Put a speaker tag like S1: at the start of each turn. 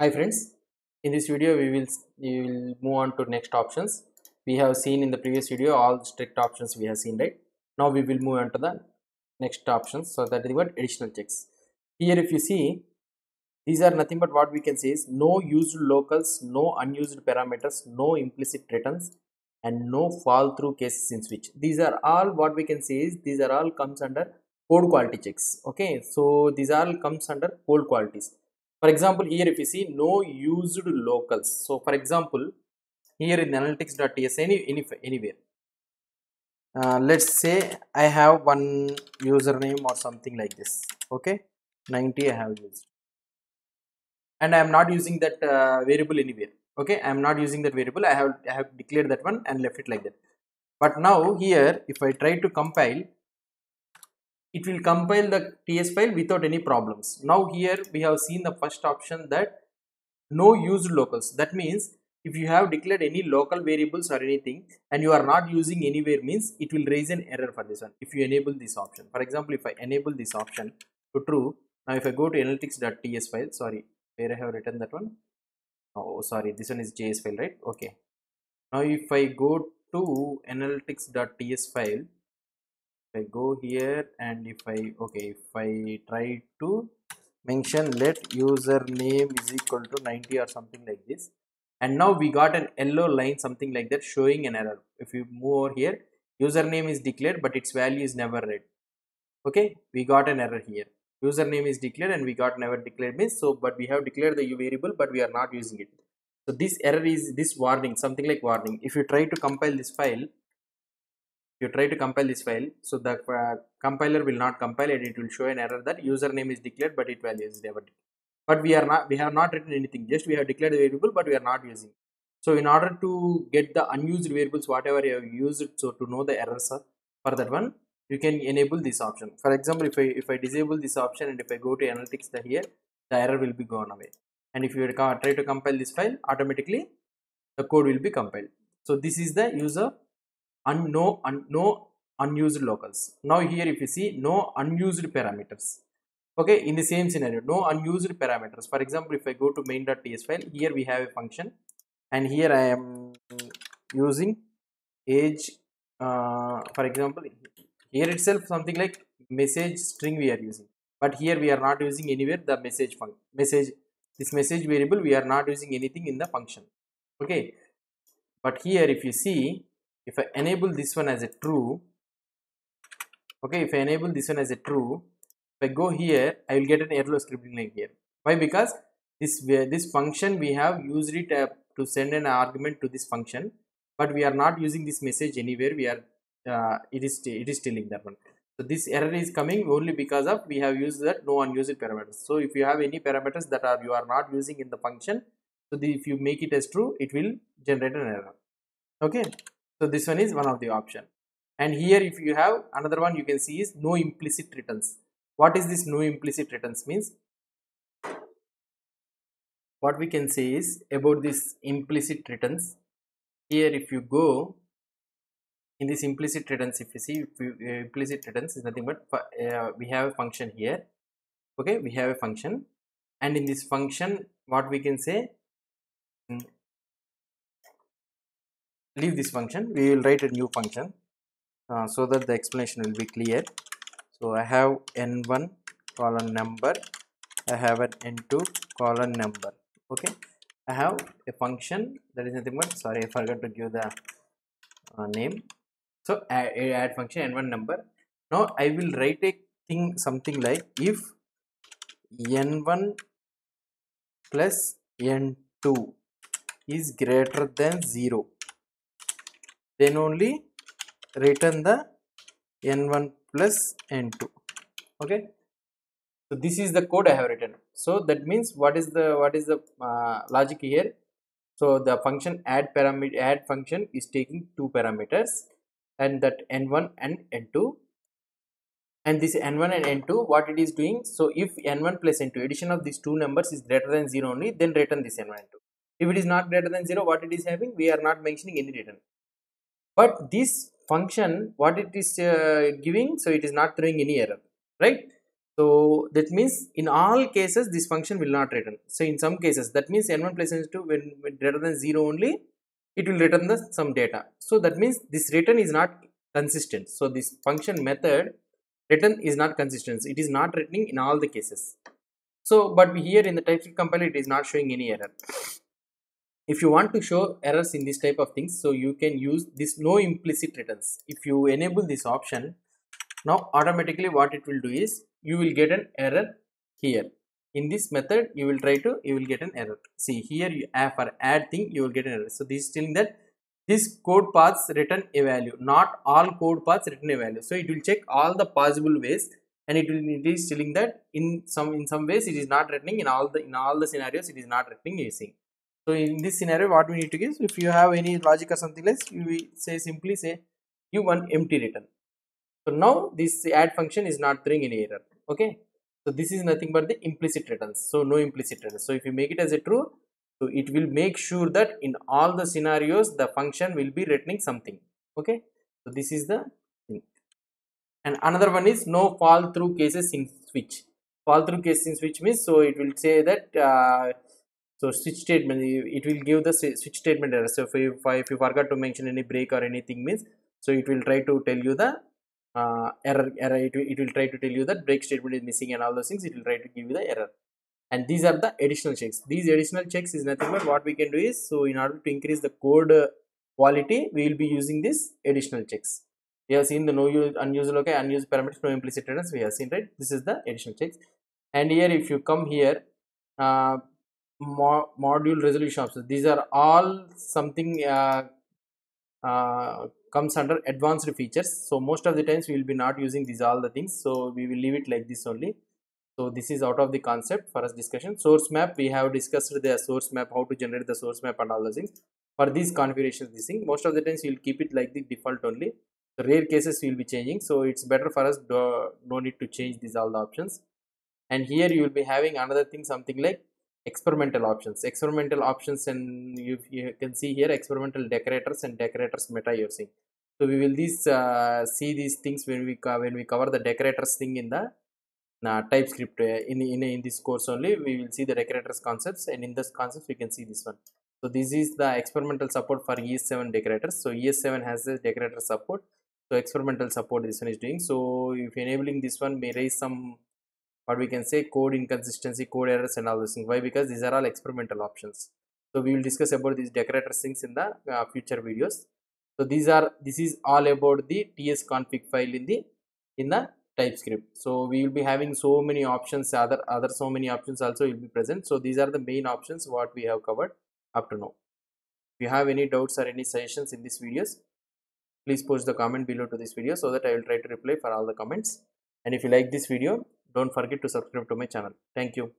S1: Hi friends, in this video we will we will move on to next options. We have seen in the previous video all the strict options we have seen right. Now we will move on to the next options. So that is what additional checks. Here if you see these are nothing but what we can say is no used locals, no unused parameters, no implicit returns and no fall through cases in switch. These are all what we can say is these are all comes under code quality checks. Okay, so these all comes under code qualities for example here if you see no used locals. So for example here in analytics.ts any, any anywhere. Uh, let's say i have one username or something like this. Okay? 90 i have used. And i am not using that uh, variable anywhere. Okay? I am not using that variable. I have i have declared that one and left it like that. But now here if i try to compile it will compile the TS file without any problems. Now here we have seen the first option that no used locals. That means if you have declared any local variables or anything and you are not using anywhere means it will raise an error for this one if you enable this option. For example, if I enable this option to true, now if I go to analytics.ts file, sorry, where I have written that one? Oh, sorry, this one is JS file, right? Okay. Now if I go to analytics.ts file, I go here and if I okay if I try to mention let username is equal to 90 or something like this. And now we got an yellow line something like that showing an error. If you move over here username is declared but its value is never read. Okay we got an error here. Username is declared and we got never declared means so but we have declared the variable but we are not using it. So this error is this warning something like warning. If you try to compile this file you try to compile this file so the uh, compiler will not compile and it will show an error that username is declared but it value is never declared. but we are not we have not written anything just we have declared the variable but we are not using. So in order to get the unused variables whatever you have used so to know the errors for that one you can enable this option. For example if i if i disable this option and if i go to analytics the here the error will be gone away. And if you try to compile this file automatically the code will be compiled. So this is the user un no un, no unused locals. Now here if you see no unused parameters. Okay in the same scenario no unused parameters. For example if i go to main.ts file here we have a function and here i am using age uh, for example here itself something like message string we are using. But here we are not using anywhere the message function message this message variable we are not using anything in the function. Okay but here if you see if I enable this one as a true okay if I enable this one as a true if I go here I will get an error scripting like here. Why? Because this this function we have used it uh, to send an argument to this function but we are not using this message anywhere. We are uh, it is it is stealing that one. So this error is coming only because of we have used that no unused parameters. So if you have any parameters that are you are not using in the function so the, if you make it as true it will generate an error. Okay so this one is one of the option. And here if you have another one you can see is no implicit returns. What is this no implicit returns means? What we can say is about this implicit returns. Here if you go in this implicit returns if you see if you, uh, implicit returns is nothing but uh, we have a function here. Okay we have a function. And in this function what we can say leave this function. We will write a new function uh, so that the explanation will be clear. So i have n1 colon number. I have an n2 colon number. Okay? I have a function that is nothing but sorry i forgot to give the uh, name. So add, add function n1 number. Now i will write a thing something like if n1 plus n2 is greater than 0 then only return the n1 plus n2 okay? So this is the code i have written. So that means what is the what is the uh, logic here? So the function add parameter add function is taking two parameters and that n1 and n2 and this n1 and n2 what it is doing? So if n1 plus n2 addition of these two numbers is greater than 0 only then return this n1 and 2 if it is not greater than 0 what it is having? We are not mentioning any return but this function what it is uh, giving so it is not throwing any error right? So that means in all cases this function will not return. So in some cases that means n1 plus n2 when, greater than 0 only it will return the some data. So that means this return is not consistent. So this function method return is not consistent. It is not returning in all the cases. So but we here in the TypeScript compiler it is not showing any error if you want to show errors in this type of things so you can use this no implicit returns. If you enable this option now automatically what it will do is you will get an error here. In this method you will try to you will get an error. See here you have for add thing you will get an error. So this is telling that this code paths return a value not all code paths return a value. So it will check all the possible ways and it will it is telling that in some in some ways it is not returning in all the in all the scenarios it is not returning using so in this scenario what we need to give if you have any logic or something else you will say simply say give one empty return. So now this add function is not throwing any error okay? So this is nothing but the implicit returns. So no implicit returns. So if you make it as a true so it will make sure that in all the scenarios the function will be returning something okay? So this is the thing. And another one is no fall through cases in switch. Fall through cases in switch means so it will say that uh, so switch statement it will give the switch statement error. So if you, if you forgot to mention any break or anything means so it will try to tell you the uh, error error it will, it will try to tell you that break statement is missing and all those things it will try to give you the error. And these are the additional checks. These additional checks is nothing but what we can do is so in order to increase the code quality we will be using this additional checks. We have seen the no use unused okay unused parameters no implicit returns we have seen right? This is the additional checks. And here if you come here uh, mo module resolution options. These are all something uh, uh, comes under advanced features. So most of the times we will be not using these all the things. So we will leave it like this only. So this is out of the concept for us discussion. Source map we have discussed the source map how to generate the source map and all those things. For these configurations this thing most of the times we will keep it like the default only. The rare cases we will be changing. So it's better for us do, no need to change these all the options. And here you will be having another thing something like experimental options. Experimental options and you, you can see here experimental decorators and decorators meta seeing. So we will these uh, see these things when we when we cover the decorators thing in the uh, typescript uh, in, in in this course only we will see the decorators concepts and in this concepts we can see this one. So this is the experimental support for es7 decorators. So es7 has the decorator support. So experimental support this one is doing. So if enabling this one may raise some what we can say code inconsistency code errors and all those things. Why? Because these are all experimental options. So we will discuss about these decorator things in the uh, future videos. So these are this is all about the ts config file in the in the typescript. So we will be having so many options other other so many options also will be present. So these are the main options what we have covered up to now. If you have any doubts or any suggestions in these videos please post the comment below to this video so that i will try to reply for all the comments. And if you like this video don't forget to subscribe to my channel. Thank you